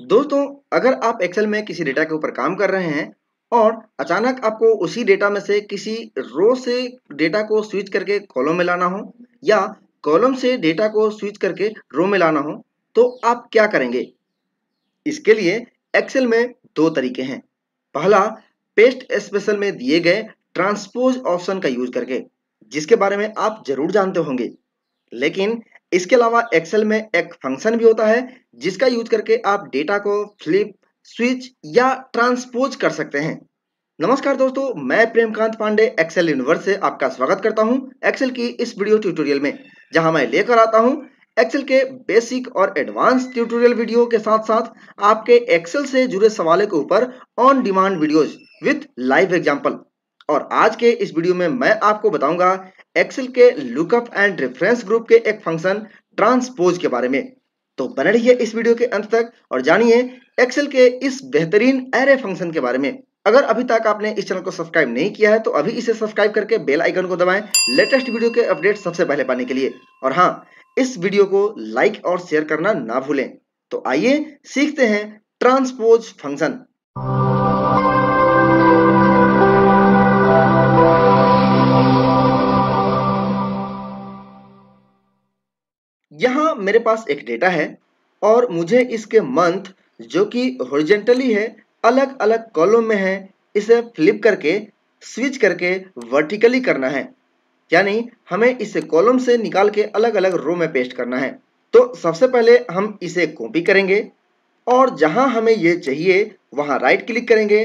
दोस्तों, अगर आप एक्सेल में किसी डेटा के ऊपर काम कर रहे हैं और अचानक आपको उसी डेटा में से किसी रो से डेटा को स्विच करके कॉलम में लाना हो या कॉलम से डेटा को स्विच करके रो में लाना हो तो आप क्या करेंगे? इसके लिए एक्सेल में दो तरीके हैं। पहला पेस्ट स्पेशल में दिए गए ट्रांसपोज ऑप्शन का यूज़ करके, जिसके बारे में आप ज़रूर जानते होंगे। लेकिन इसके अलावा एक्सेल में एक फ़ंक्शन भी होता है, जिसका यूज़ करके आप डेटा को फ्लिप स्विच या ट्रांसपोज कर सकते हैं। नमस्कार दोस्तों, मैं प्रेमकांत पांडे एक्सेल यूनिवर्स से आपका स्वागत करता हूँ एक्सेल की इस वीडियो ट्यूटोरियल में, जहाँ मैं लेकर आता हूँ एक्सेल के बेसिक और एडवांस ट्यूटोरियल वीडियो के साथ साथ आपके एक्सेल से जुड़े सवालों के ऊपर on demand videos with live example और आज के इस वीडियो में मैं आपको बताऊँगा एक्सेल के लुकअप एंड रेफरेंस ग्रुप के एक फ़ंक्शन ट्रांसपोज के बारे में। तो बने रहिए इस वीडियो के अंत तक और जानिए एक्सेल के इस बेहतरीन एरे फ़ंक्शन के बारे में। अगर अभी तक आपने इस चैनल को सब्सक्राइब नहीं किया है तो अभी इसे सब्सक्राइब करके बेल आइकन को दबाएँ लेटेस्ट वीडियो के अपडेट सबसे पहले पाने के लिए। और हाँ इस वीडियो को लाइक और शेयर करना ना भूलें। तो आइए सीखते हैं ट्रांसपोज फ़ंक्शन यहाँ मेरे पास एक डेटा है और मुझे इसके मंथ जो कि हॉरिजेंटली है अलग अलग कॉलम में है, इसे फ्लिप करके स्विच करके वर्टिकली करना है। यानी हमें इसे कॉलम से निकाल के अलग अलग रो में पेस्ट करना है। तो सबसे पहले हम इसे कॉपी करेंगे और जहाँ हमें ये चाहिए, वहाँ राइट क्लिक करेंगे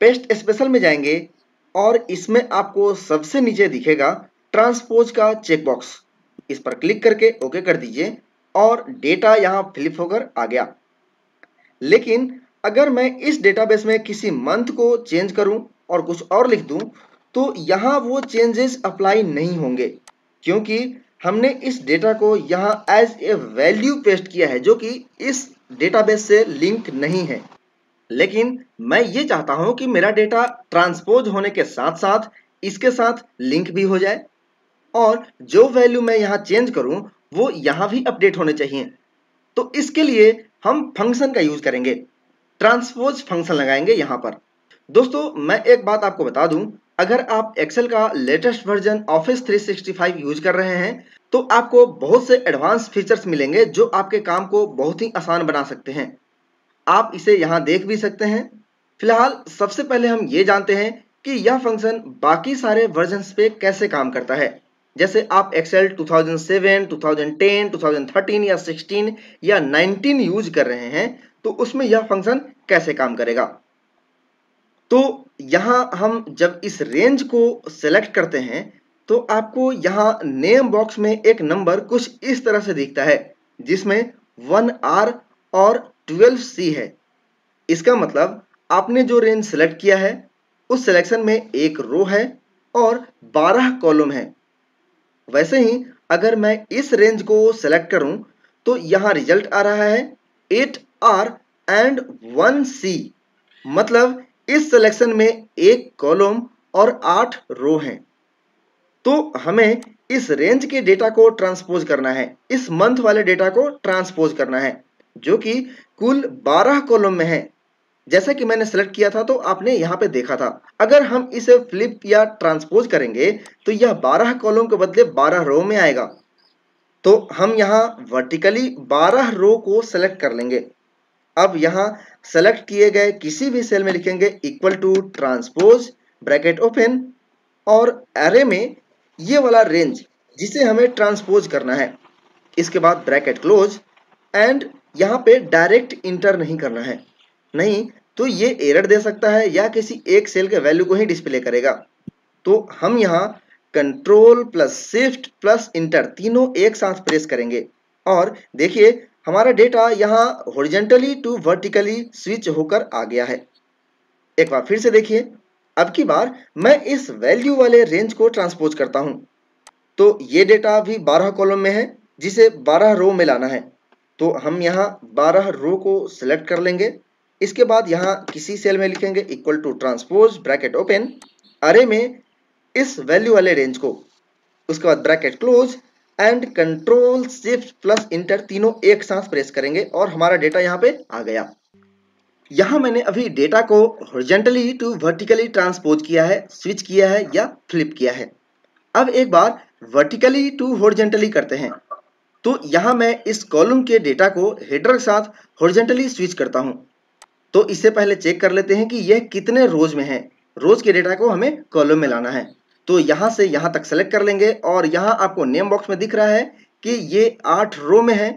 पेस्ट स्पेशल में जाएँगे और इसमें आपको सबसे नीचे दिखेगा ट्रांसपोज का चेकबॉक्स इस पर क्लिक करके ओके कर दीजिए और डेटा यहाँ फ्लिप होकर आ गया। लेकिन अगर मैं इस डेटाबेस में किसी मंथ को चेंज करूँ और कुछ और लिख दूँ तो यहाँ वो चेंजेस अप्लाई नहीं होंगे, क्योंकि हमने इस डेटा को यहाँ एज ए वैल्यू पेस्ट किया है, जो कि इस डेटाबेस से लिंक नहीं है। लेकिन मैं ये चाहता हूँ कि मेरा डेटा ट्रांसपोज होने के साथ साथ इसके साथ लिंक भी हो जाए। और जो वैल्यू मैं यहाँ चेंज करूँ, वो यहाँ भी अपडेट होने चाहिए। तो इसके लिए हम फ़ंक्शन का यूज़ करेंगे। ट्रांसपोज फ़ंक्शन लगाएँगे यहाँ पर। दोस्तों, मैं एक बात आपको बता दूँ, अगर आप एक्सेल का लेटेस्ट वर्जन ऑफ़िस 365 यूज़ कर रहे हैं तो आपको बहुत से एडवांस फीचर्स मिलेंगे जो आपके काम को बहुत ही आसान बना सकते हैं। आप इसे यहाँ देख भी सकते हैं। फ़िलहाल, सबसे पहले हम ये जानते हैं कि यह फ़ंक्शन बाकी सारे वर्जन पे कैसे काम करता है। जैसे आप एक्सेल 2007, 2010, 2013 या 16 या 19 यूज़ कर रहे हैं तो उसमें यह फ़ंक्शन कैसे काम करेगा? तो यहाँ हम जब इस रेंज को सेलेक्ट करते हैं तो आपको यहाँ नेम बॉक्स में एक नंबर कुछ इस तरह से दिखता है जिसमें वन आर और ट्वेल्व सी है। इसका मतलब आपने जो रेंज सेलेक्ट किया है उस सिलेक्शन में एक रो है और 12 कॉलम है। वैसे ही अगर मैं इस रेंज को सेलेक्ट करूँ तो यहाँ रिज़ल्ट आ रहा है eight R and one C मतलब इस सिलेक्शन में एक कॉलम और आठ रो हैं। तो हमें इस रेंज के डेटा को ट्रांसपोज करना है। इस मंथ वाले डेटा को ट्रांसपोज करना है, जो कि कुल 12 कॉलम में है। जैसा कि मैंने सेलेक्ट किया था तो आपने यहाँ पे देखा था। अगर हम इसे फ्लिप या ट्रांसपोज करेंगे तो यह 12 कॉलम के बदले 12 रो में आएगा। तो हम यहाँ वर्टिकली 12 रो को सेलेक्ट कर लेंगे। अब यहाँ सेलेक्ट किए गए किसी भी सेल में लिखेंगे equal to transpose bracket open और एरे में ये वाला रेंज जिसे हमें ट्रांसपोज करना है। इसके बाद ब्रैकेट क्लोज एंड यहाँ पे डायरेक्ट इंटर नहीं करना है। नहीं तो ये एरर दे सकता है या किसी एक सेल के वैल्यू को ही डिस्प्ले करेगा। तो हम यहाँ control plus shift plus enter तीनों एक साथ प्रेस करेंगे। और देखिए, हमारा डेटा यहाँ हॉरिजेंटली टू वर्टिकली स्विच होकर आ गया है। एक बार फिर से देखिए, अब की बार मैं इस वैल्यू वाले रेंज को ट्रांसपोज करता हूँ। तो ये डेटा भी 12 कॉलम में है, जिसे 12 रो में लाना है। तो हम यहाँ 12 रो को सिलेक्ट कर लेंगे। इसके बाद यहाँ किसी सेल में लिखेंगे equal to transpose bracket open array में इस वैल्यू वाले रेंज को। उसके बाद bracket close and control shift plus enter तीनों एक साथ प्रेस करेंगे और हमारा डेटा यहाँ पे आ गया। यहाँ मैंने अभी डेटा को हॉरिजेंटली टू वर्टिकली ट्रांसपोज किया है स्विच किया है या फ्लिप किया है। अब एक बार वर्टिकली टू हॉरिजेंटली करते हैं। तो यहाँ मैं इस कॉलम के डेटा को हेडर के साथ हॉरिजेंटली स्विच करता हूँ। तो इससे पहले चेक कर लेते हैं कि यह कितने रोज में है। रोज के डेटा को हमें कॉलम में लाना है। तो यहाँ से यहाँ तक सेलेक्ट कर लेंगे और यहाँ आपको नेम बॉक्स में दिख रहा है कि ये आठ रो में है।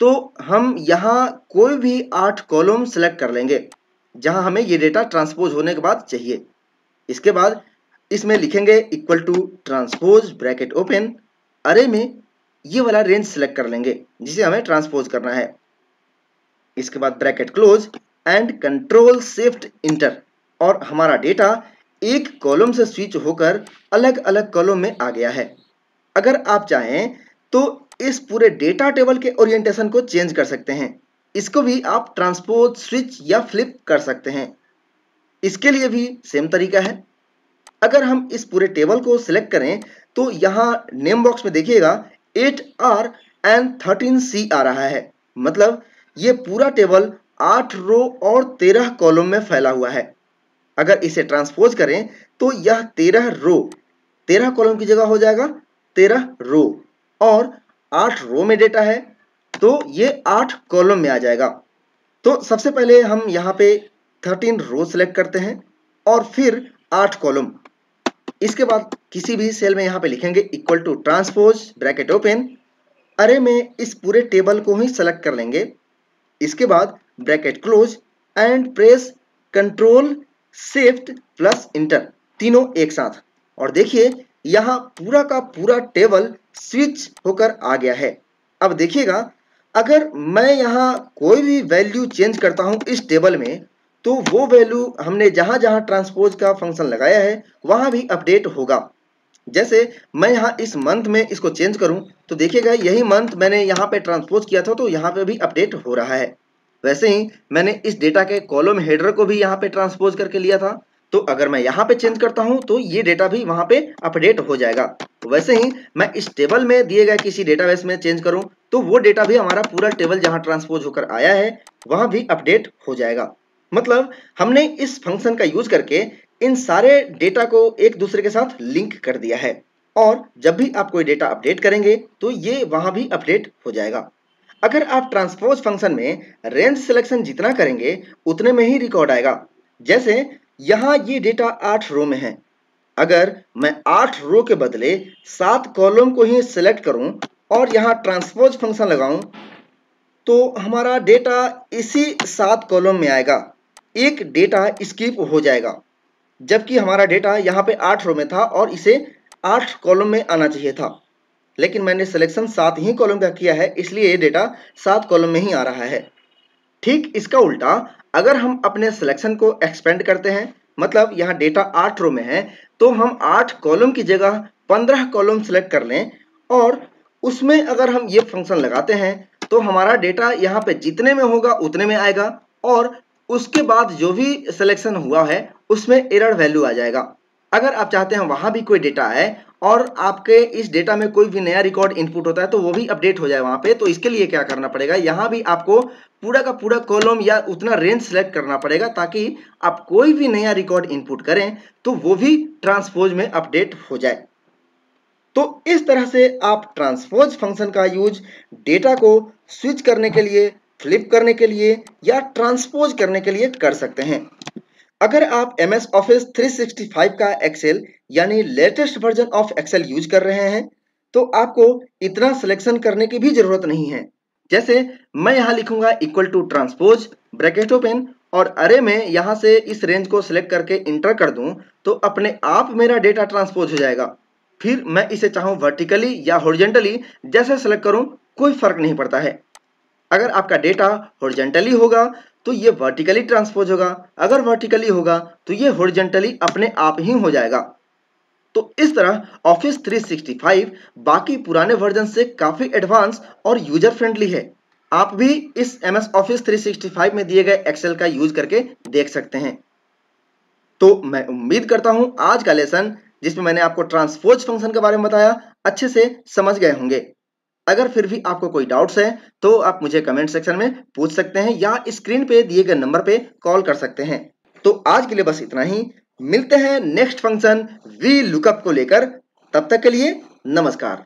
तो हम यहाँ कोई भी आठ कॉलम सेलेक्ट कर लेंगे, जहाँ हमें ये डेटा ट्रांसपोज होने के बाद चाहिए। इसके बाद इसमें लिखेंगे equal to transpose bracket open array में ये वाला रेंज सेलेक्ट कर लेंगे, जिसे हमें ट्रांसपोज करना है। इसके बाद bracket close and control shift enter और हमारा डेटा एक कॉलम से स्विच होकर अलग अलग कॉलम में आ गया है। अगर आप चाहें तो इस पूरे डेटा टेबल के ओरिएंटेशन को चेंज कर सकते हैं। इसको भी आप ट्रांसपोज स्विच या फ्लिप कर सकते हैं। इसके लिए भी सेम तरीका है। अगर हम इस पूरे टेबल को सिलेक्ट करें तो यहाँ नेम बॉक्स में देखिएगा 8 आर एंड 13 सी आ रहा है। मतलब ये पूरा टेबल 8 रो और 13 कॉलम में फैला हुआ है। अगर इसे ट्रांसपोज करें तो यह 13 रो 13 कॉलम की जगह हो जाएगा 13 रो, और आठ रो में डेटा है तो ये आठ कॉलम में आ जाएगा। तो सबसे पहले हम यहाँ पे थर्टीन रो सेलेक्ट करते हैं, और फिर आठ कॉलम। इसके बाद किसी भी सेल में यहाँ पे लिखेंगे equal to transpose, bracket open, array में इस पूरे टेबल को ही सेलेक्ट कर लेंगे। इसके बाद bracket close and press control shift plus enter तीनों एक साथ। और देखिए, यहाँ पूरा का पूरा टेबल स्विच होकर आ गया है। अब देखिएगा, अगर मैं यहाँ कोई भी वैल्यू चेंज करता हूँ इस टेबल में तो वो वैल्यू हमने जहाँ जहाँ ट्रांसपोज का फ़ंक्शन लगाया है, वहाँ भी अपडेट होगा। जैसे मैं यहाँ इस मंथ में इसको चेंज करूँ तो देखिएगा, यही मंथ मैंने यहाँ पे ट्रांसपोज किया था तो यहाँ पे भी अपडेट हो रहा है। वैसे ही मैंने इस डेटा के कॉलम हेडर को भी यहाँ पे ट्रांसपोज करके लिया था। तो अगर मैं यहाँ पे चेंज करता हूँ तो ये डेटा भी वहाँ पे अपडेट हो जाएगा। वैसे ही मैं इस टेबल में दिए गए किसी डेटाबेस में चेंज करूँ तो वो डेटा भी हमारा पूरा टेबल जहाँ ट्रांसपोज होकर आया है, वहाँ भी अपडेट हो जाएगा। मतलब हमने इस फ़ंक्शन का यूज़ करके इन सारे डेटा को एक दूसरे के साथ लिंक कर दिया है। और जब भी आप कोई डेटा अपडेट करेंगे तो ये वहाँ भी अपडेट हो जाएगा। अगर आप ट्रांसपोज फ़ंक्शन में रेंज सिलेक्शन जितना करेंगे, उतने में ही रिकॉर्ड आएगा। जैसे, यहाँ ये डेटा आठ रो में है। अगर मैं आठ रो के बदले सात कॉलम को ही सिलेक्ट करूँ और यहाँ ट्रांसपोज फ़ंक्शन लगाऊँ तो हमारा डेटा इसी सात कॉलम में आएगा। एक डेटा स्किप हो जाएगा। जबकि हमारा डेटा यहाँ पे आठ रो में था और इसे आठ कॉलम में आना चाहिए था। लेकिन मैंने सिलेक्शन सात ही कॉलम का किया है, इसलिए ये डेटा सात कॉलम में ही आ रहा है। ठीक इसका उल्टा, अगर हम अपने सिलेक्शन को एक्सपेंड करते हैं मतलब यहाँ डेटा आठ रो में है तो हम आठ कॉलम की जगह पंद्रह कॉलम सेलेक्ट कर लें और उसमें अगर हम ये फ़ंक्शन लगाते हैं तो हमारा डेटा यहाँ पे जितने में होगा उतने में आएगा और उसके बाद जो भी सिलेक्शन हुआ है, उसमें एरर वैल्यू आ जाएगा। अगर आप चाहते हैं वहाँ भी कोई डेटा आए और आपके इस डेटा में कोई भी नया रिकॉर्ड इनपुट होता है तो वो भी अपडेट हो जाए वहाँ पे। तो इसके लिए क्या करना पड़ेगा? यहाँ भी आपको पूरा का पूरा कॉलम या उतना रेंज सेलेक्ट करना पड़ेगा ताकि आप कोई भी नया रिकॉर्ड इनपुट करें तो वो भी ट्रांसपोज में अपडेट हो जाए। तो इस तरह से आप ट्रांसपोज फ़ंक्शन का यूज़ डेटा को स्विच करने के लिए फ्लिप करने के लिए या ट्रांसपोज करने के लिए कर सकते हैं। अगर आप एम एस ऑफ़िस थ्री का एक्सेल यानी latest version of Excel use कर रहे हैं तो आपको इतना सिलेक्शन करने की भी ज़रूरत नहीं है। जैसे मैं यहाँ लिखूँगा equal to transpose bracket open और अरे में यहाँ से इस रेंज को सिलेक्ट करके इंटर कर दूँ तो अपने आप मेरा डेटा ट्रांसपोज हो जाएगा। फिर मैं इसे चाहूँ वर्टिकली या हॉरिजेंटली जैसे सेलेक्ट करूँ, कोई फ़र्क नहीं पड़ता है। अगर आपका डेटा हॉरिजेंटली होगा तो ये वर्टिकली ट्रांसपोज होगा। अगर वर्टिकली होगा तो ये हॉरिजेंटली अपने आप ही हो जाएगा। तो इस तरह ऑफ़िस 365 बाकी पुराने वर्जन से काफ़ी एडवांस और यूज़र फ्रेंडली है। आप भी इस एम एस ऑफ़िस थ्री में दिए गए एक्सेल का यूज़ करके देख सकते हैं। तो मैं उम्मीद करता हूँ आज का लेसन जिसमें मैंने आपको ट्रांसपोज फ़ंक्शन के बारे में बताया, अच्छे से समझ गए होंगे। अगर फिर भी आपको कोई डाउट्स है तो आप मुझे कमेंट सेक्शन में पूछ सकते हैं या स्क्रीन पे दिए गए नंबर पे कॉल कर सकते हैं। तो आज के लिए बस इतना ही। मिलते हैं नेक्स्ट फ़ंक्शन वी लुकअप को लेकर। तब तक के लिए नमस्कार।